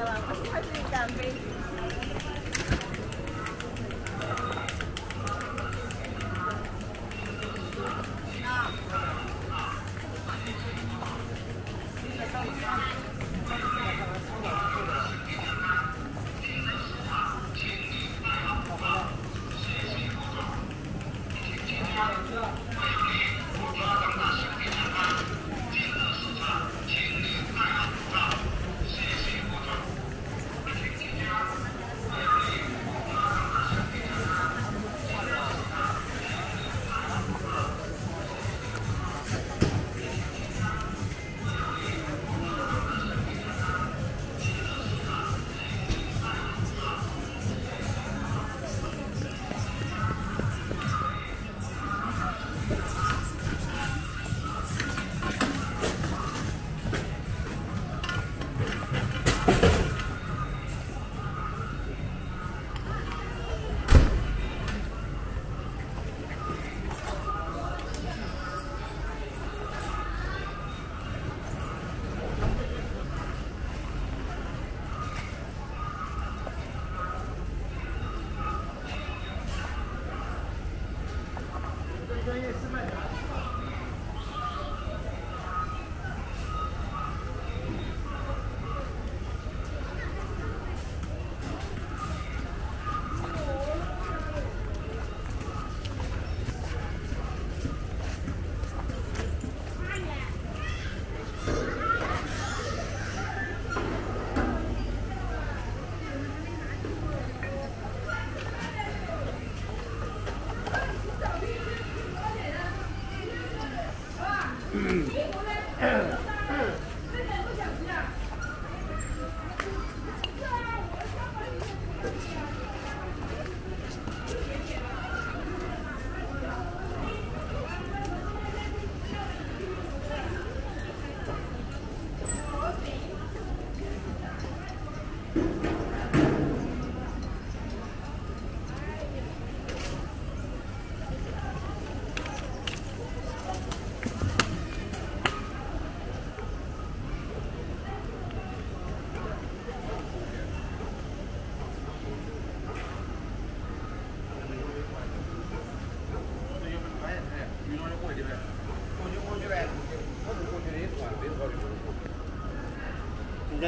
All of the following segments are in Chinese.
了，我是开始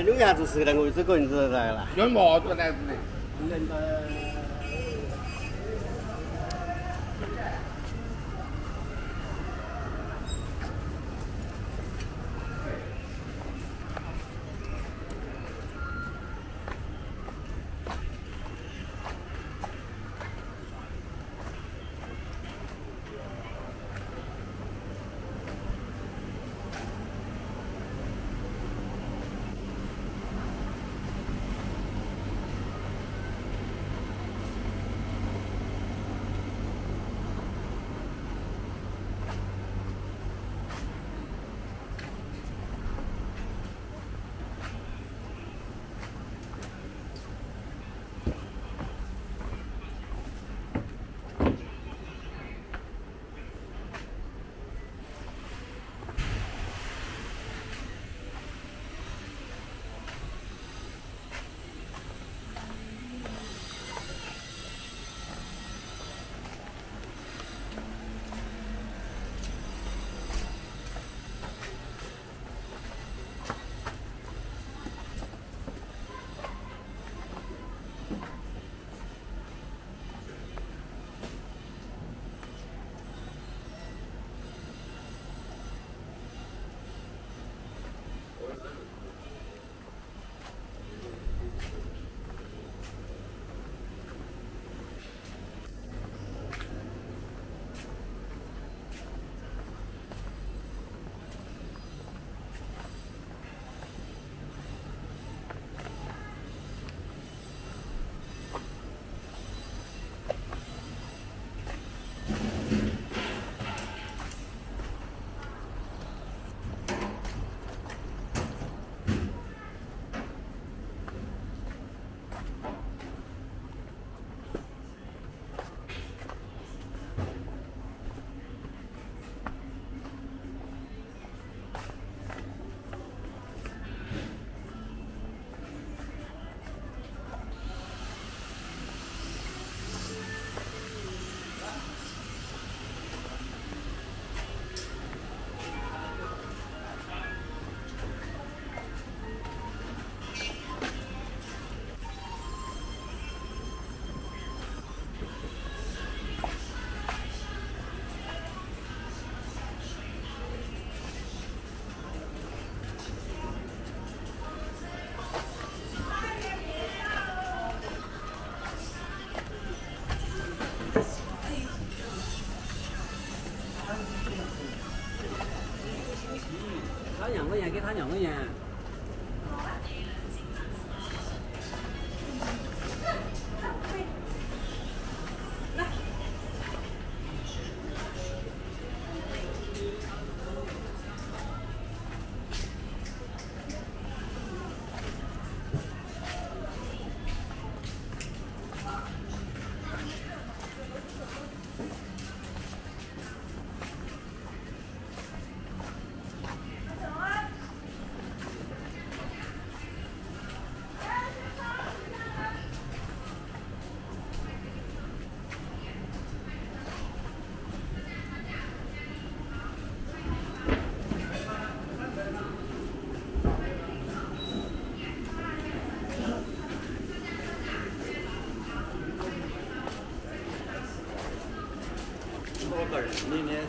有伢子是个，我这个人子来了。有毛多男子的。人的。 他两块钱，给他两块钱。 今天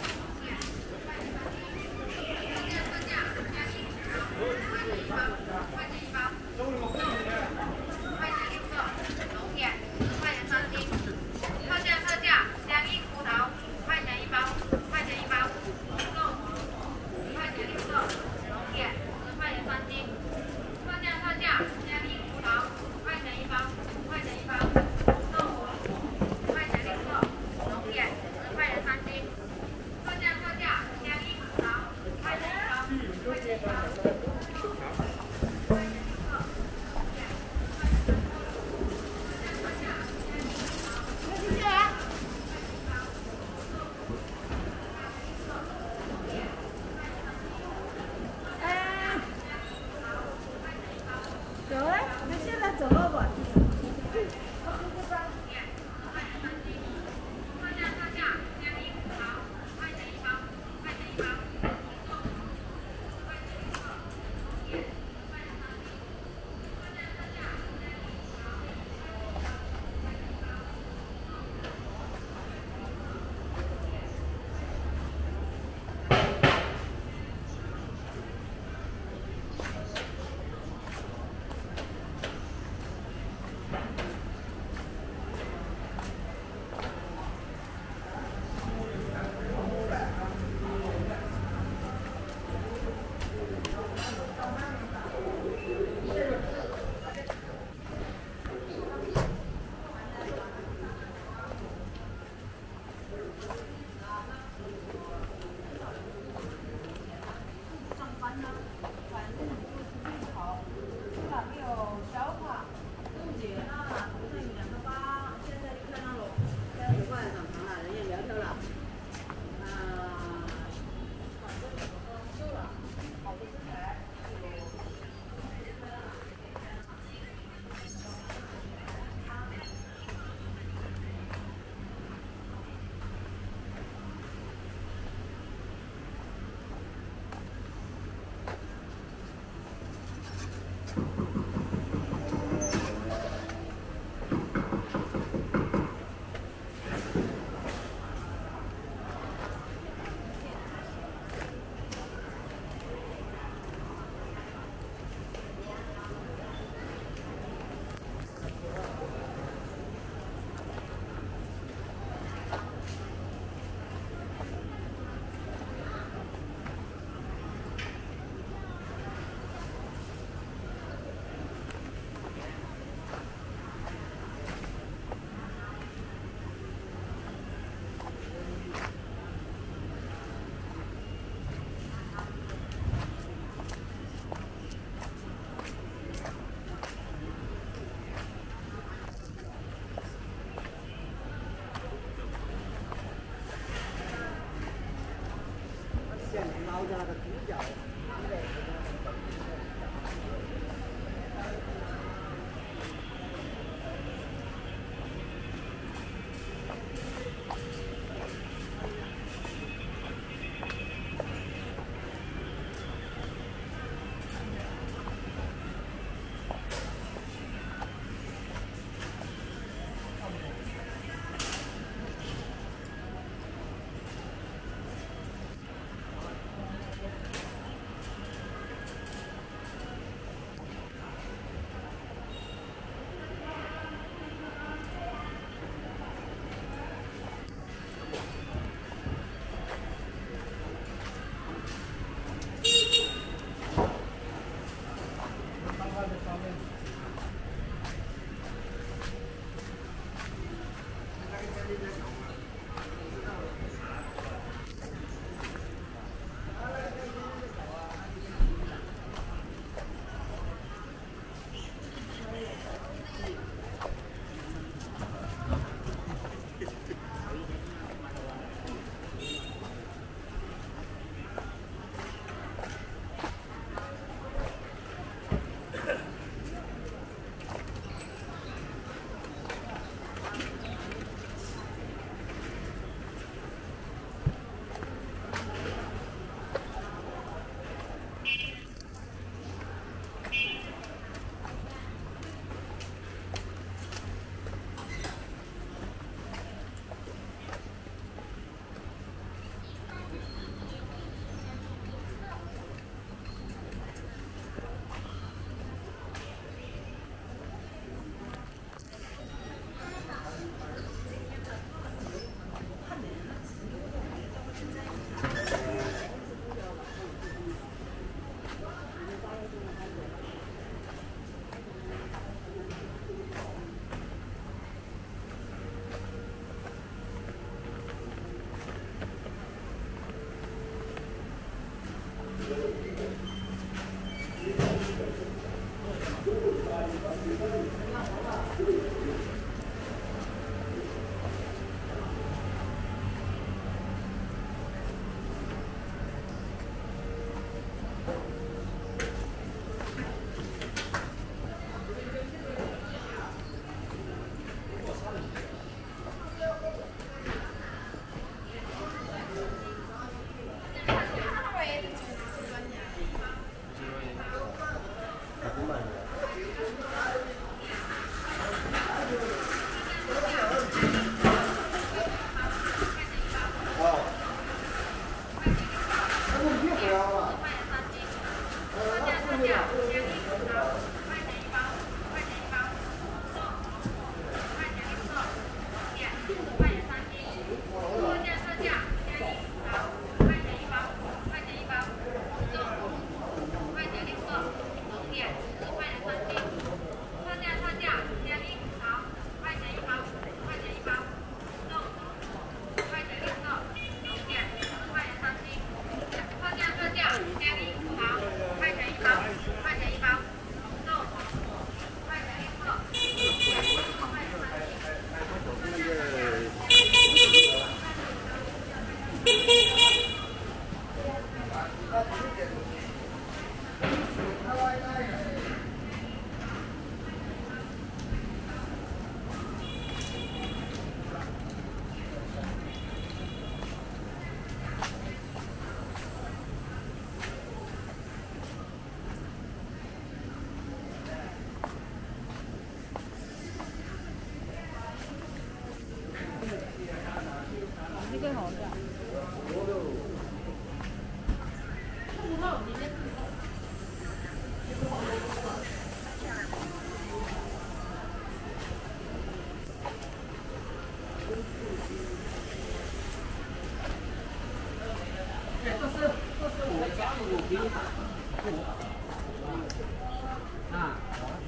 啊，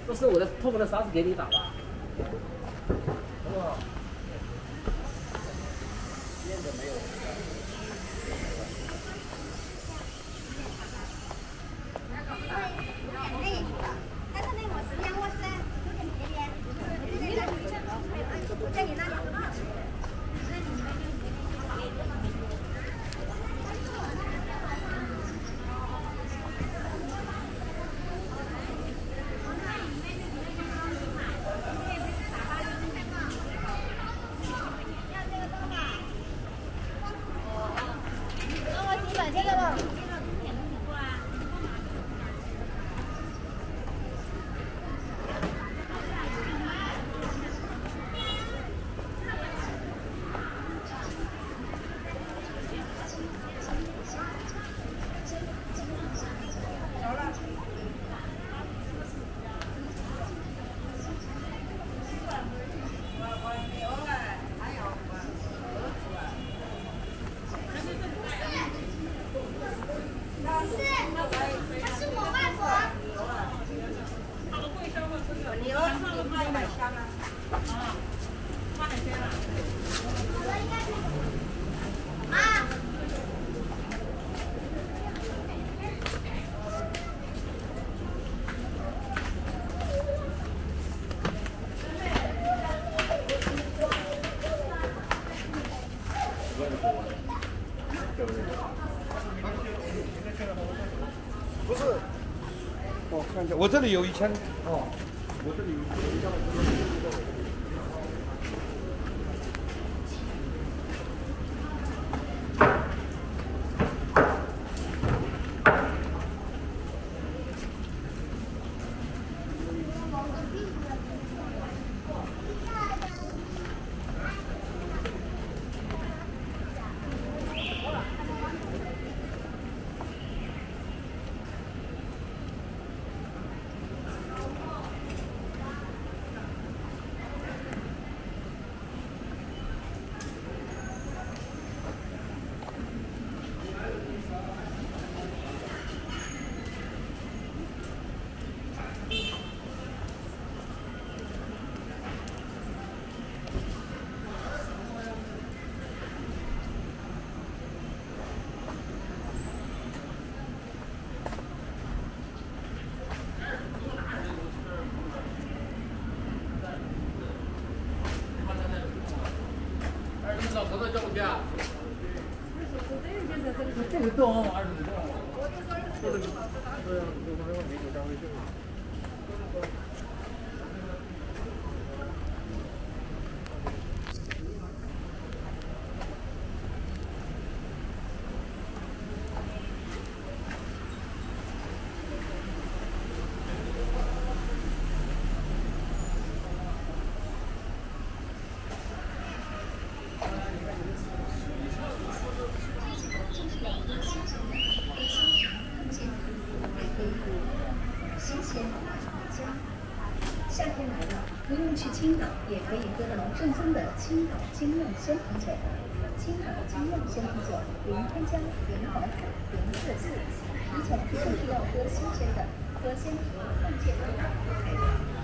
这是我的痛的勺子给你打吧。不是，我看一下，我这里有一千哦，我这里有一千。去青岛，也可以喝到正宗的青岛精酿鲜啤酒。青岛精酿鲜啤酒，零添加，零防腐，零色素。啤酒就是要喝新鲜的，喝鲜啤更健康。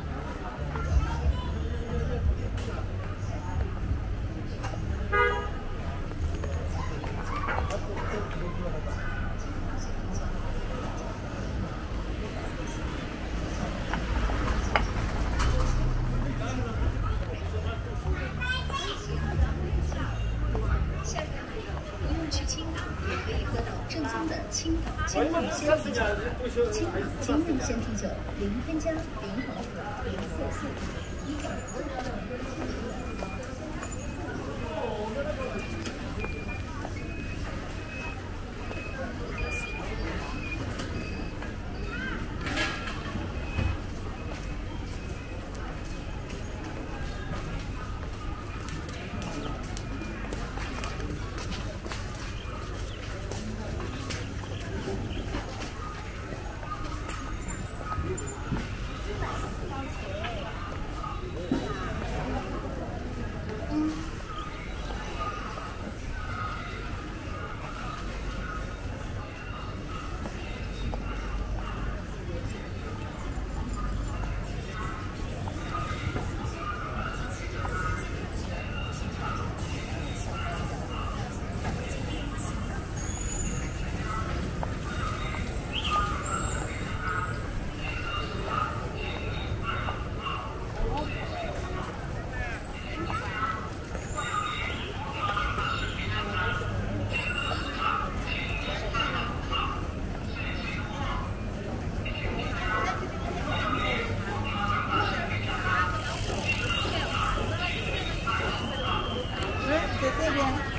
啤酒。青岛精酿鲜啤酒，零添加，零防腐，零色素，Bye.